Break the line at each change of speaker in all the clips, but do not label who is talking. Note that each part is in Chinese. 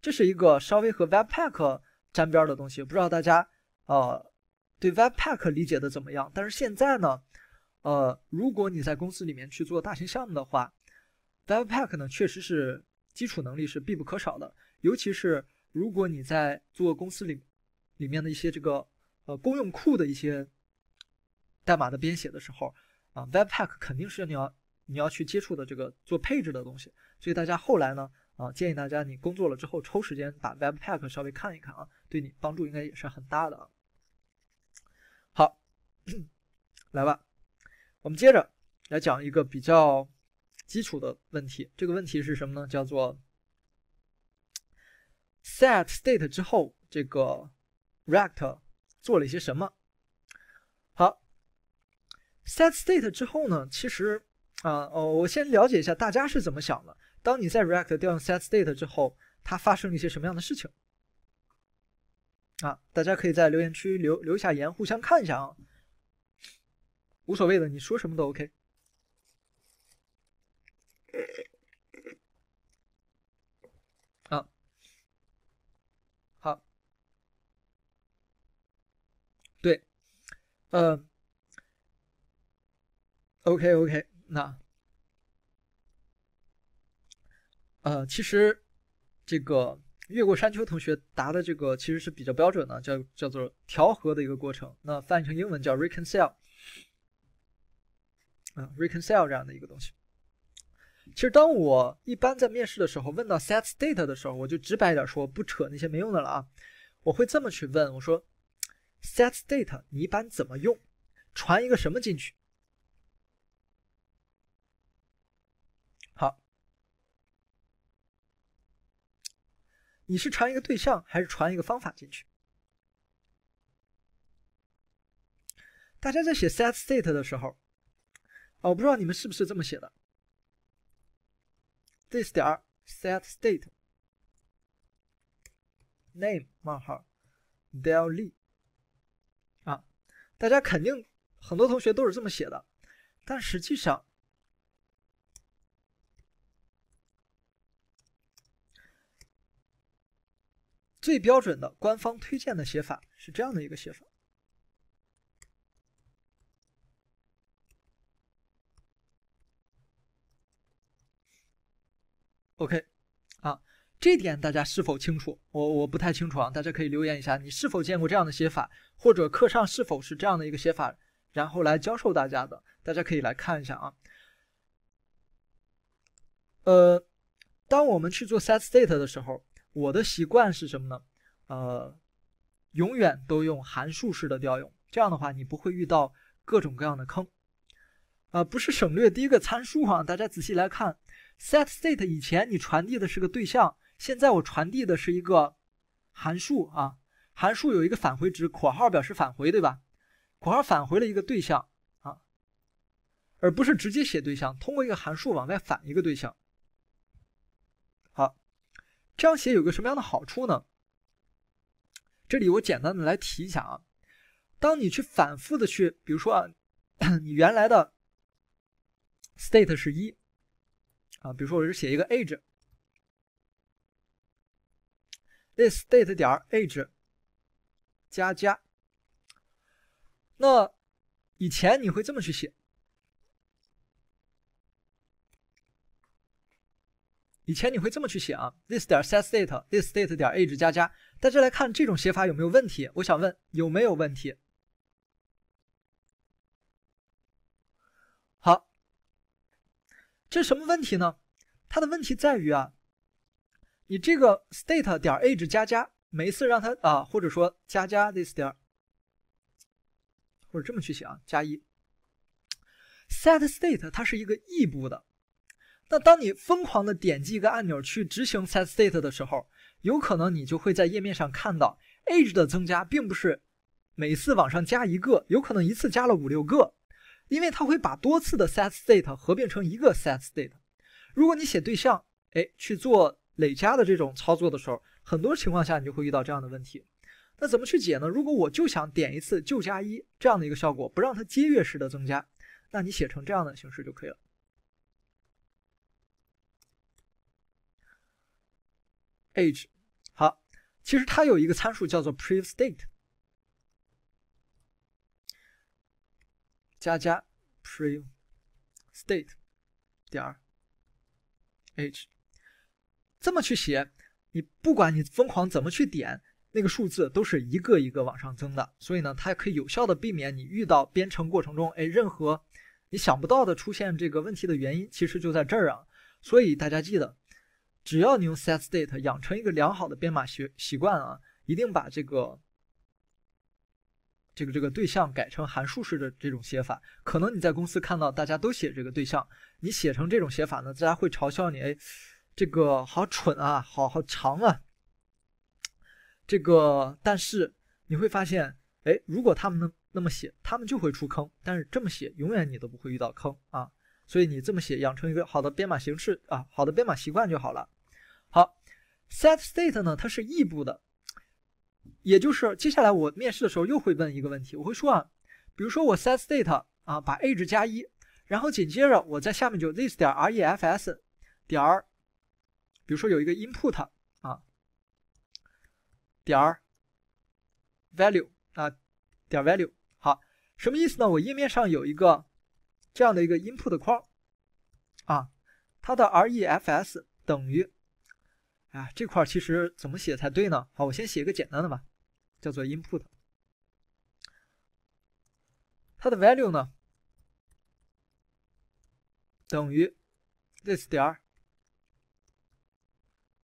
这是一个稍微和 Webpack 沾边的东西，不知道大家呃对 Webpack 理解的怎么样？但是现在呢，呃，如果你在公司里面去做大型项目的话，Webpack 呢确实是基础能力是必不可少的，尤其是如果你在做公司里里面的一些这个呃公用库的一些代码的编写的时候啊，Webpack 肯定是你要你要去接触的这个做配置的东西，所以大家后来呢。啊，建议大家你工作了之后抽时间把 Webpack 稍微看一看啊，对你帮助应该也是很大的啊。好，来吧，我们接着来讲一个比较基础的问题。这个问题是什么呢？叫做 set state 之后，这个 React 做了一些什么？好，set state 之后呢，其实啊，哦，我先了解一下大家是怎么想的。当你在 React 调用 set state 之后，它发生了一些什么样的事情？啊，大家可以在留言区留留下言，互相看一下啊，无所谓的，你说什么都 OK。啊，好，对，呃，OK OK，那。呃，其实这个越过山丘同学答的这个其实是比较标准的，叫叫做调和的一个过程。那翻译成英文叫 reconcile，啊，reconcile 这样的一个东西。其实当我一般在面试的时候问到 set state 的时候，我就直白一点说，不扯那些没用的了啊。我会这么去问，我说 set state 你一般怎么用？传一个什么进去？你是传一个对象，还是传一个方法进去？大家在写 set state 的时候，哦，我不知道你们是不是这么写的。this 点 set state name 冒号 del 啊，大家肯定很多同学都是这么写的，但实际上。最标准的官方推荐的写法是这样的一个写法。OK，啊，这点大家是否清楚？我我不太清楚啊，大家可以留言一下，你是否见过这样的写法，或者课上是否是这样的一个写法，然后来教授大家的？大家可以来看一下啊。呃，当我们去做 set state 的时候。我的习惯是什么呢？呃，永远都用函数式的调用，这样的话你不会遇到各种各样的坑。啊，不是省略第一个参数哈，大家仔细来看，set state 以前你传递的是个对象，现在我传递的是一个函数啊，函数有一个返回值，括号表示返回，对吧？括号返回了一个对象啊，而不是直接写对象，通过一个函数往外返一个对象。这样写有个什么样的好处呢？这里我简单的来提一下啊，当你去反复的去，比如说啊，你原来的 state 是一啊，比如说我是写一个 age，this state 点 age 加加，那以前你会这么去写。以前你会这么去写啊，this 点 set state，this state 点 age 加加。大家来看这种写法有没有问题？我想问有没有问题？好，这什么问题呢？它的问题在于啊，你这个 state 点 age 加加，每一次让它啊，或者说加加 this 点，或者这么去写啊，加一 set state 它是一个异步的。那当你疯狂的点击一个按钮去执行 set state 的时候，有可能你就会在页面上看到 age 的增加，并不是每次往上加一个，有可能一次加了五六个，因为它会把多次的 set state 合并成一个 set state。如果你写对象，哎，去做累加的这种操作的时候，很多情况下你就会遇到这样的问题。那怎么去解呢？如果我就想点一次就加一这样的一个效果，不让它阶跃式的增加，那你写成这样的形式就可以了。Age 好其实它有一个参数叫做 prev state，加加 prev state 点 h，这么去写，你不管你疯狂怎么去点，那个数字都是一个一个往上增的。所以呢，它可以有效的避免你遇到编程过程中，哎，任何你想不到的出现这个问题的原因，其实就在这儿啊。所以大家记得。只要你用 set state 养成一个良好的编码习习惯啊，一定把这个这个这个对象改成函数式的这种写法。可能你在公司看到大家都写这个对象，你写成这种写法呢，大家会嘲笑你，哎，这个好蠢啊，好好长啊。这个，但是你会发现，哎，如果他们能那么写，他们就会出坑。但是这么写，永远你都不会遇到坑啊。所以你这么写，养成一个好的编码形式啊，好的编码习惯就好了。，set state 呢，它是异步的，也就是接下来我面试的时候又会问一个问题，我会说啊，比如说我 set state 啊，把 age 加一，然后紧接着我在下面就 this 点 refs 点儿，比如说有一个 input 啊，点儿 value 啊，点 value，好，什么意思呢？我页面上有一个这样的一个 input 框啊，它的 refs 等于。啊，这块其实怎么写才对呢？好，我先写一个简单的吧，叫做 input，它的 value 呢等于 this 点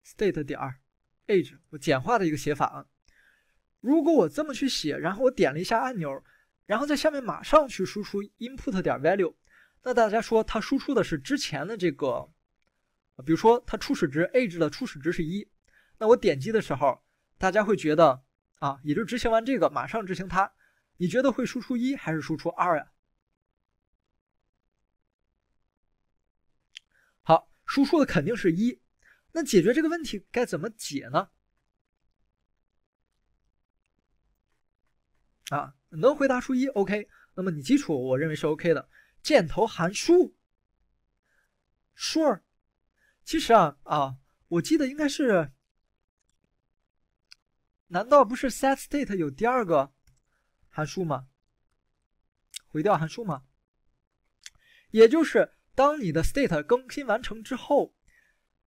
state 点 age，我简化的一个写法啊。如果我这么去写，然后我点了一下按钮，然后在下面马上去输出 input 点 value，那大家说它输出的是之前的这个。比如说它初始值 age 的初始值是一，那我点击的时候，大家会觉得啊，也就执行完这个，马上执行它，你觉得会输出一还是输出二呀？好，输出的肯定是一。那解决这个问题该怎么解呢？啊，能回答出一，OK，那么你基础我认为是 OK 的。箭头函数，sure。其实啊啊，我记得应该是，难道不是 set state 有第二个函数吗？回调函数吗？也就是当你的 state 更新完成之后，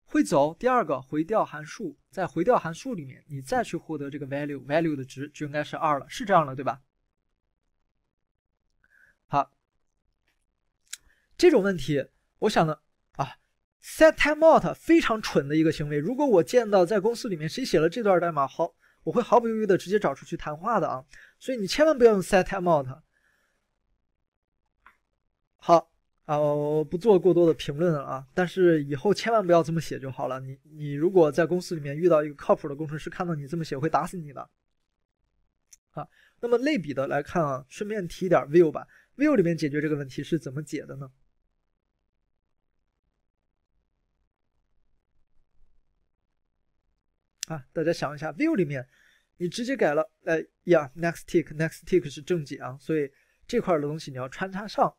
会走第二个回调函数，在回调函数里面，你再去获得这个 value，value 的值就应该是二了，是这样的，对吧？好，这种问题，我想呢。Set timeout 非常蠢的一个行为。如果我见到在公司里面谁写了这段代码，好，我会毫不犹豫的直接找出去谈话的啊。所以你千万不要用 set timeout。好啊，我不做过多的评论了啊。但是以后千万不要这么写就好了。你你如果在公司里面遇到一个靠谱的工程师，看到你这么写会打死你的。好，那么类比的来看啊，顺便提一点 view 吧。view 里面解决这个问题是怎么解的呢？啊，大家想一下，view 里面你直接改了，哎呀，next tick，next tick 是正解啊，所以这块的东西你要穿插上，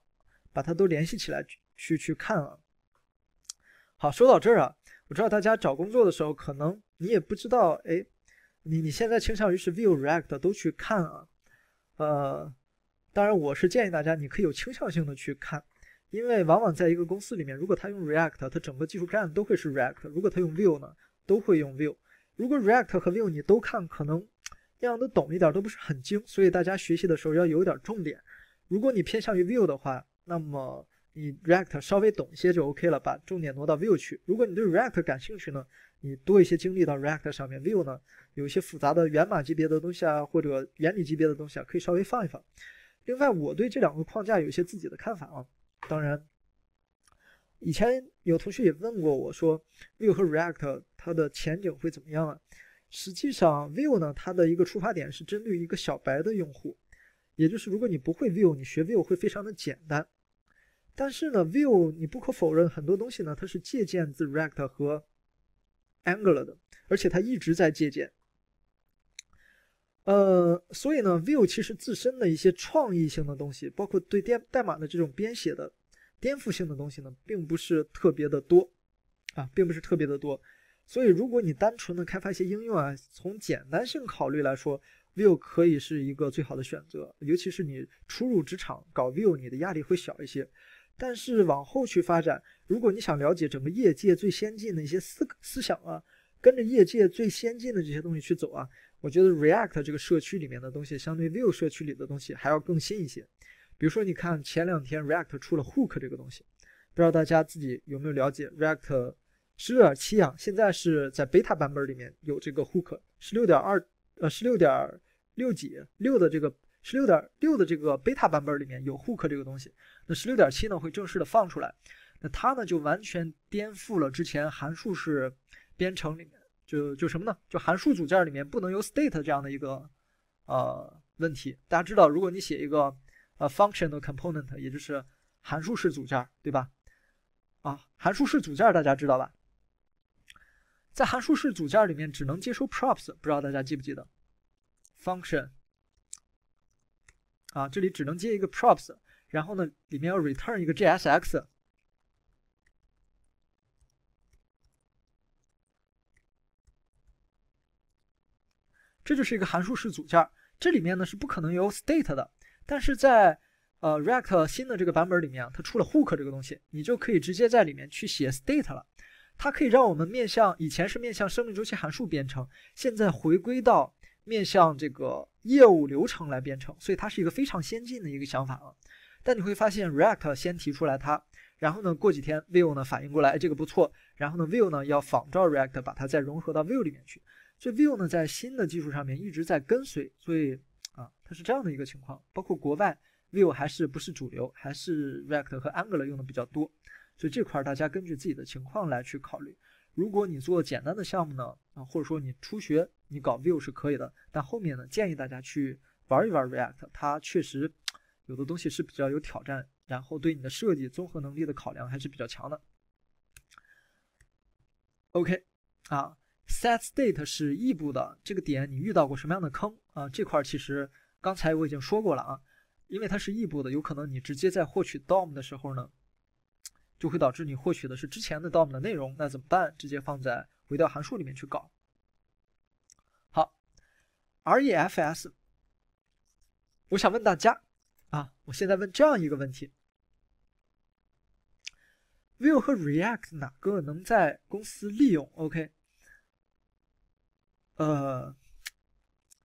把它都联系起来去去看啊。好，说到这儿啊，我知道大家找工作的时候，可能你也不知道，哎，你你现在倾向于是 view react 都去看啊，呃，当然我是建议大家你可以有倾向性的去看，因为往往在一个公司里面，如果他用 react，它整个技术栈都会是 react；如果他用 view 呢，都会用 view。如果 React 和 Vue 你都看，可能样样都懂一点，都不是很精，所以大家学习的时候要有点重点。如果你偏向于 Vue 的话，那么你 React 稍微懂一些就 OK 了，把重点挪到 Vue 去。如果你对 React 感兴趣呢，你多一些精力到 React 上面，Vue 呢有一些复杂的源码级别的东西啊，或者原理级别的东西啊，可以稍微放一放。另外，我对这两个框架有一些自己的看法啊，当然。以前有同学也问过我说，Vue 和 React 它的前景会怎么样啊？实际上，Vue 呢，它的一个出发点是针对一个小白的用户，也就是如果你不会 Vue，你学 Vue 会非常的简单。但是呢，Vue 你不可否认很多东西呢，它是借鉴自 React 和 Angular 的，而且它一直在借鉴。呃，所以呢，Vue 其实自身的一些创意性的东西，包括对电代码的这种编写的。颠覆性的东西呢，并不是特别的多，啊，并不是特别的多，所以如果你单纯的开发一些应用啊，从简单性考虑来说，Vue 可以是一个最好的选择，尤其是你初入职场搞 Vue，你的压力会小一些。但是往后去发展，如果你想了解整个业界最先进的一些思思想啊，跟着业界最先进的这些东西去走啊，我觉得 React 这个社区里面的东西，相对 Vue 社区里的东西还要更新一些。比如说，你看前两天 React 出了 Hook 这个东西，不知道大家自己有没有了解 React 十六点七啊？现在是在 Beta 版本里面有这个 Hook，十六点二呃十六点六几六的这个。十六点六的这个 beta 版本里面有 hook 这个东西，那十六点七呢会正式的放出来，那它呢就完全颠覆了之前函数式编程里面就就什么呢？就函数组件里面不能有 state 这样的一个呃问题。大家知道，如果你写一个呃 functional component，也就是函数式组件，对吧？啊，函数式组件大家知道吧？在函数式组件里面只能接收 props，不知道大家记不记得 function。啊，这里只能接一个 props，然后呢，里面要 return 一个 JSX，这就是一个函数式组件。这里面呢是不可能有 state 的，但是在呃 React 新的这个版本里面，它出了 hook 这个东西，你就可以直接在里面去写 state 了。它可以让我们面向以前是面向生命周期函数编程，现在回归到。面向这个业务流程来编程，所以它是一个非常先进的一个想法啊。但你会发现，React 先提出来它，然后呢，过几天 Vue 呢反应过来，哎，这个不错，然后呢，Vue 呢要仿照 React 把它再融合到 Vue 里面去。所以 Vue 呢在新的技术上面一直在跟随，所以啊，它是这样的一个情况。包括国外 Vue 还是不是主流，还是 React 和 Angular 用的比较多，所以这块大家根据自己的情况来去考虑。如果你做简单的项目呢，啊，或者说你初学，你搞 Vue 是可以的。但后面呢，建议大家去玩一玩 React，它确实有的东西是比较有挑战，然后对你的设计综合能力的考量还是比较强的。OK，啊，set state 是异步的这个点，你遇到过什么样的坑啊？这块其实刚才我已经说过了啊，因为它是异步的，有可能你直接在获取 DOM 的时候呢。就会导致你获取的是之前的 DOM 的内容，那怎么办？直接放在回调函数里面去搞。好，REFS，我想问大家啊，我现在问这样一个问题：Vue 和 React 哪个能在公司利用？OK，呃，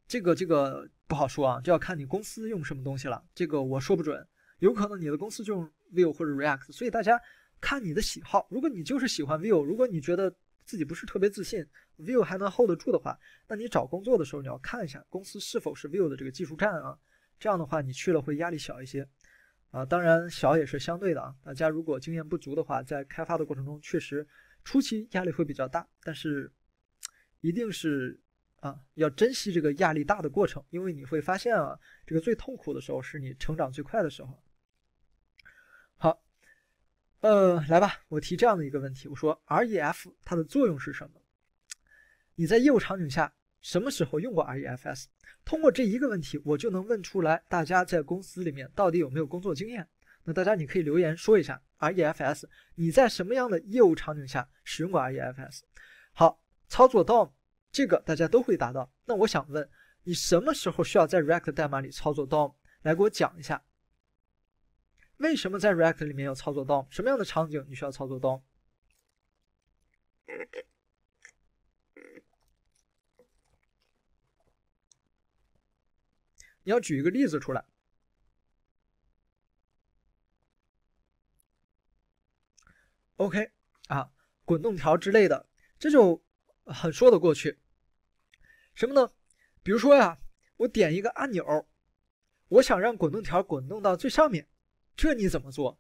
这个这个不好说啊，这要看你公司用什么东西了。这个我说不准，有可能你的公司就用 Vue 或者 React，所以大家。看你的喜好，如果你就是喜欢 Vue，如果你觉得自己不是特别自信，Vue 还能 hold 得住的话，那你找工作的时候你要看一下公司是否是 Vue 的这个技术站啊，这样的话你去了会压力小一些啊，当然小也是相对的啊。大家如果经验不足的话，在开发的过程中确实初期压力会比较大，但是一定是啊要珍惜这个压力大的过程，因为你会发现啊，这个最痛苦的时候是你成长最快的时候。好呃，来吧，我提这样的一个问题，我说 REF 它的作用是什么？你在业务场景下什么时候用过 REFS？通过这一个问题，我就能问出来大家在公司里面到底有没有工作经验。那大家你可以留言说一下 REFS，你在什么样的业务场景下使用过 REFS？好，操作 DOM 这个大家都会达到。那我想问你什么时候需要在 React 代码里操作 DOM？来给我讲一下。为什么在 React 里面要操作 DOM？什么样的场景你需要操作 DOM？你要举一个例子出来。OK 啊，滚动条之类的，这就很说得过去。什么呢？比如说呀，我点一个按钮，我想让滚动条滚动到最上面。这你怎么做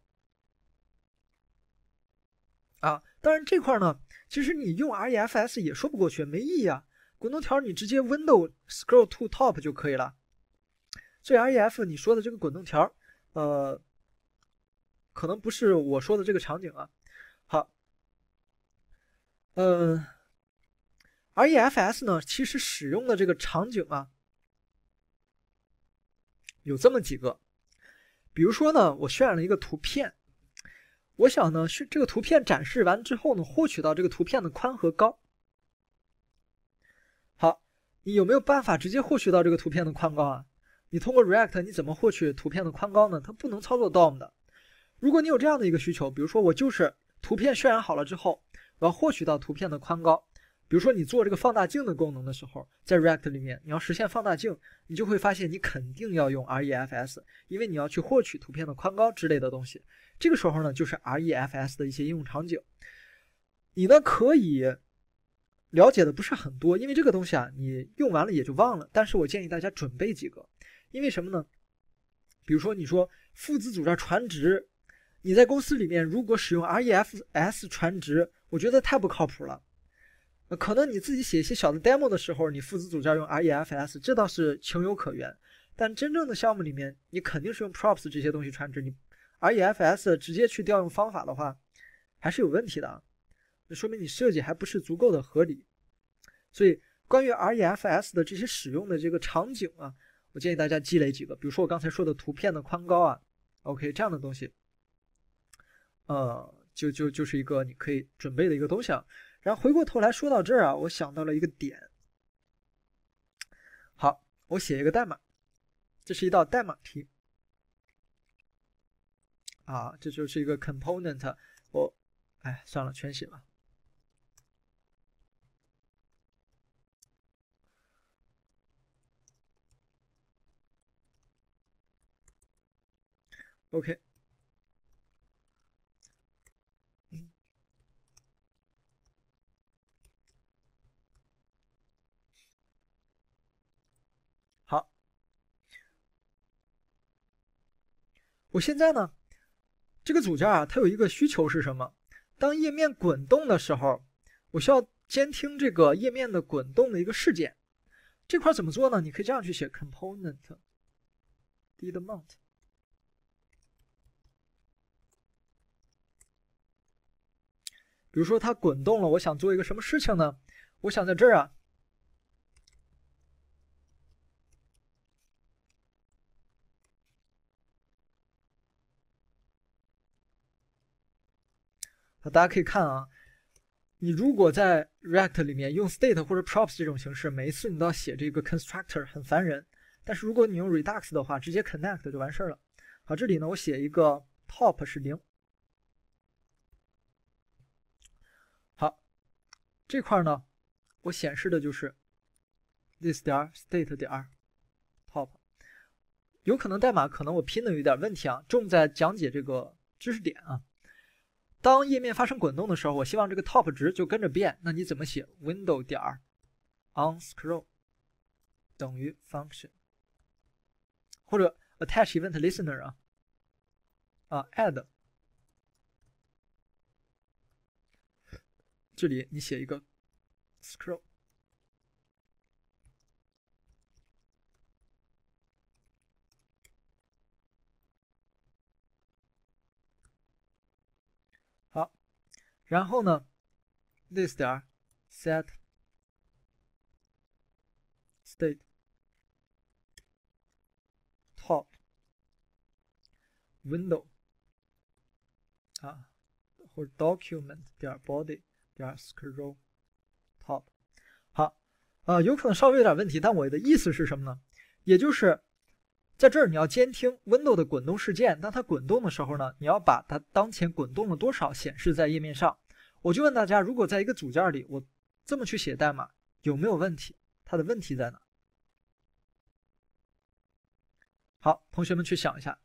啊？当然这块呢，其实你用 REFS 也说不过去，没意义啊。滚动条你直接 Window Scroll to Top 就可以了。所以 REF 你说的这个滚动条，呃，可能不是我说的这个场景啊。好，嗯，REFS 呢，其实使用的这个场景啊，有这么几个。比如说呢，我渲染了一个图片，我想呢是，这个图片展示完之后呢，获取到这个图片的宽和高，好你有没有办法直接获取到这个图片的宽高啊？你通过 React 你怎么获取图片的宽高呢？它不能操作 DOM 的。如果你有这样的一个需求，比如说我就是图片渲染好了之后，我要获取到图片的宽高。比如说你做这个放大镜的功能的时候，在 React 里面你要实现放大镜，你就会发现你肯定要用 refs，因为你要去获取图片的宽高之类的东西。这个时候呢，就是 refs 的一些应用场景。你呢可以了解的不是很多，因为这个东西啊，你用完了也就忘了。但是我建议大家准备几个，因为什么呢？比如说你说父子组件传值，你在公司里面如果使用 refs 传值，我觉得太不靠谱了。可能你自己写一些小的 demo 的时候，你父子组件用 refs，这倒是情有可原。但真正的项目里面，你肯定是用 props 这些东西传值，你 refs 直接去调用方法的话，还是有问题的啊。那说明你设计还不是足够的合理。所以关于 refs 的这些使用的这个场景啊，我建议大家积累几个，比如说我刚才说的图片的宽高啊，OK 这样的东西，呃，就就就是一个你可以准备的一个东西啊。然后回过头来说到这儿啊，我想到了一个点。好，我写一个代码，这是一道代码题。啊，这就是一个 component。我，哎，算了，全写吧。OK。我现在呢，这个组件啊，它有一个需求是什么？当页面滚动的时候，我需要监听这个页面的滚动的一个事件。这块怎么做呢？你可以这样去写：component did mount。比如说它滚动了，我想做一个什么事情呢？我想在这儿啊。好大家可以看啊，你如果在 React 里面用 state 或者 props 这种形式，每一次你都要写这个 constructor，很烦人。但是如果你用 Redux 的话，直接 connect 就完事儿了。好，这里呢，我写一个 top 是零。好，这块呢，我显示的就是 this 点 state 点 top。有可能代码可能我拼的有点问题啊，重在讲解这个知识点啊。当页面发生滚动的时候，我希望这个 top 值就跟着变。那你怎么写？window 点 on scroll 等于 function，或者 attach event listener 啊啊 add，这里你写一个 scroll。然后呢，this 点 set state top window 啊，或者 document 点 body 点 scroll top 好，呃，有可能稍微有点问题，但我的意思是什么呢？也就是在这儿你要监听 window 的滚动事件，当它滚动的时候呢，你要把它当前滚动了多少显示在页面上。我就问大家，如果在一个组件里，我这么去写代码，有没有问题？它的问题在哪？好，同学们去想一下，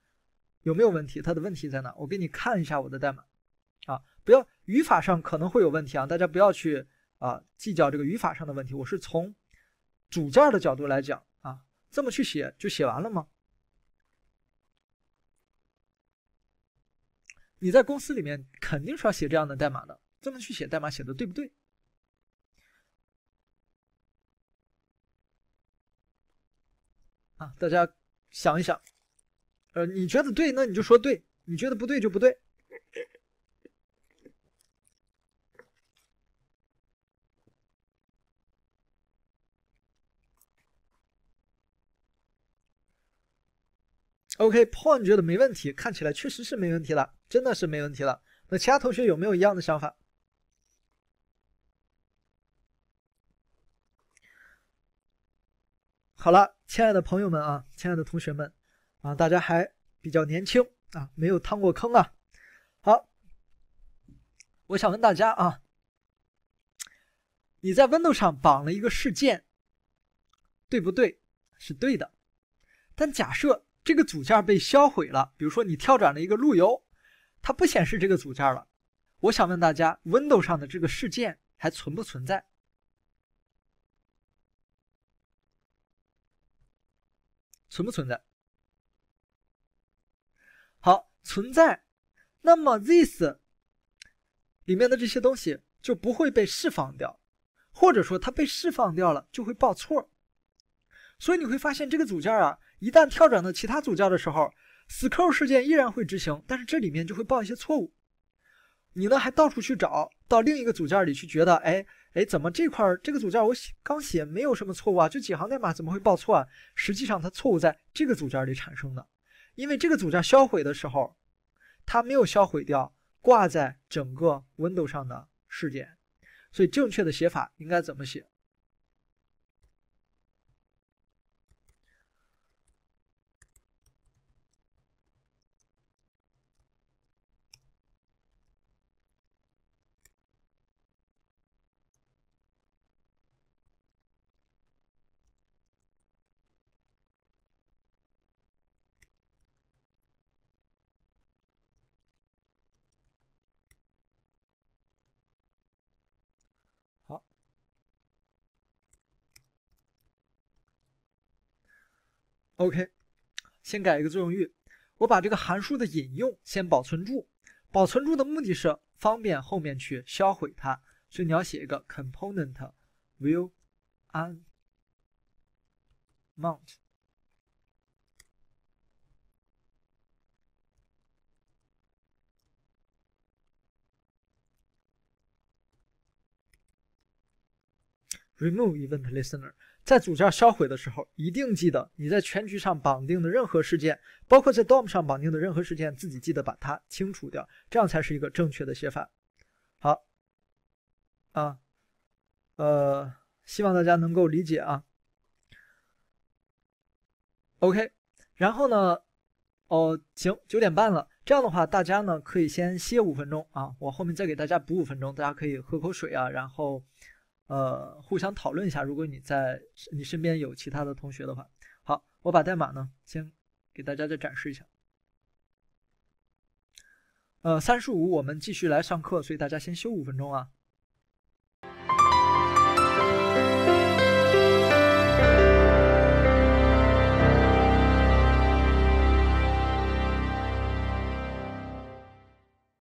有没有问题？它的问题在哪？我给你看一下我的代码，啊，不要语法上可能会有问题啊，大家不要去啊计较这个语法上的问题。我是从组件的角度来讲啊，这么去写就写完了吗？你在公司里面肯定是要写这样的代码的。这么去写代码写的对不对？啊，大家想一想，呃，你觉得对，那你就说对；你觉得不对就不对。OK，Paul 觉得没问题，看起来确实是没问题了，真的是没问题了。那其他同学有没有一样的想法？好了，亲爱的朋友们啊，亲爱的同学们啊，大家还比较年轻啊，没有趟过坑啊。好，我想问大家啊，你在 Windows 上绑了一个事件，对不对？是对的。但假设这个组件被销毁了，比如说你跳转了一个路由，它不显示这个组件了。我想问大家，Windows 上的这个事件还存不存在？存不存在？好，存在。那么 this 里面的这些东西就不会被释放掉，或者说它被释放掉了就会报错。所以你会发现这个组件啊，一旦跳转到其他组件的时候，SQL 事件依然会执行，但是这里面就会报一些错误。你呢还到处去找到另一个组件里去，觉得哎哎，怎么这块这个组件我写刚写没有什么错误啊？就几行代码怎么会报错啊？实际上它错误在这个组件里产生的，因为这个组件销毁的时候，它没有销毁掉挂在整个 window 上的事件，所以正确的写法应该怎么写？OK，先改一个作用域，我把这个函数的引用先保存住，保存住的目的是方便后面去销毁它，所以你要写一个 component will unmount。remove event listener，在组件销毁的时候，一定记得你在全局上绑定的任何事件，包括在 DOM 上绑定的任何事件，自己记得把它清除掉，这样才是一个正确的写法。好，啊，呃，希望大家能够理解啊。OK，然后呢，哦，行，九点半了，这样的话，大家呢可以先歇五分钟啊，我后面再给大家补五分钟，大家可以喝口水啊，然后。呃，互相讨论一下。如果你在你身边有其他的同学的话，好，我把代码呢先给大家再展示一下。呃，三十五，我们继续来上课，所以大家先休五分钟啊。